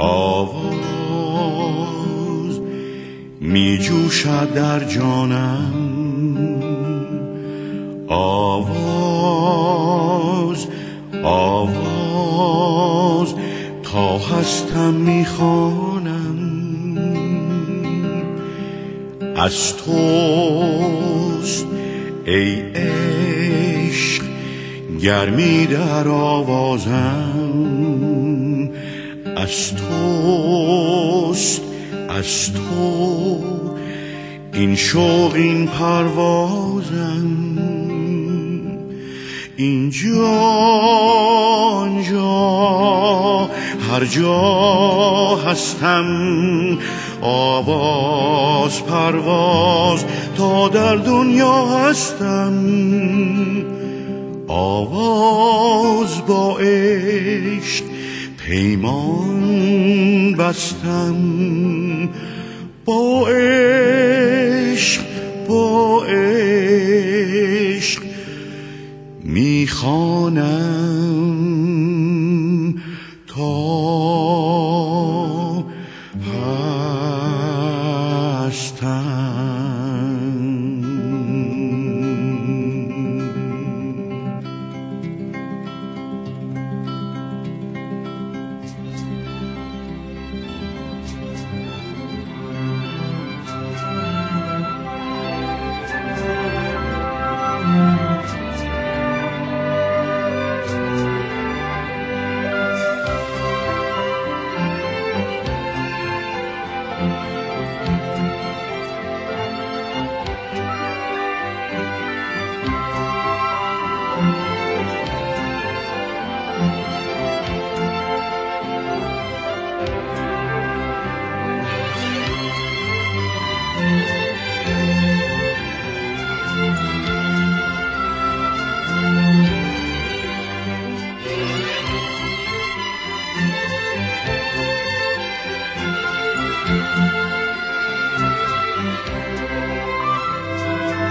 آواز می جوشد در جانم. آواز آواز تا هستم می‌خوانم. از توست ای عشق گرمی در آوازم. از توست از تو. این شوق این پروازم. اینجا آنجا هر جا هستم آواز پرواز. تا در دنیا هستم آواز با عشق. پیمان بستم. با عشق با عشق می‌خوانم تا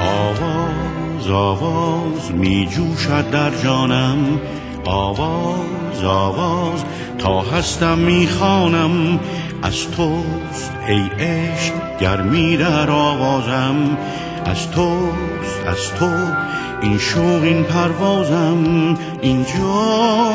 آواز آواز می جوشد در جانم. آواز آواز تا هستم می‌خوانم از توست ای عشق گرمی در آوازم. از توست از تو این شوق این پروازم. اینجا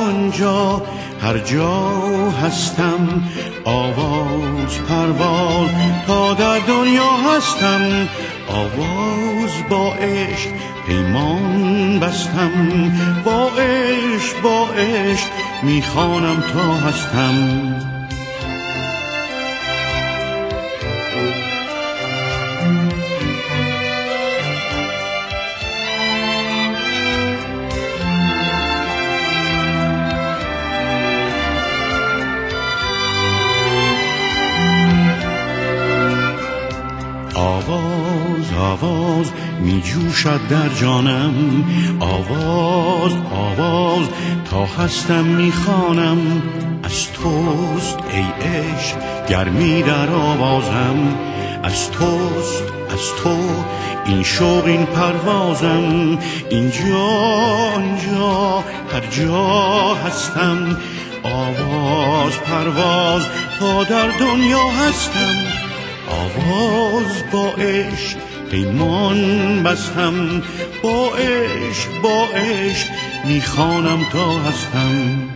آنجا هر جا هستم آواز پرواز تا در دنیا هستم آواز با عشق پیمان بستم با عشق با عشق می‌خوانم تا هستم. آواز آواز می جوشد در جانم. آواز آواز تا هستم می‌خوانم. از توست ای عشق گرمی در آوازم. از توست از تو این شوق این پروازم. اینجا آنجا هر جا هستم. آواز پرواز تا در دنیا هستم. آواز با عشق پیمان بستم با عشق با عشق می‌خوانم تا هستم.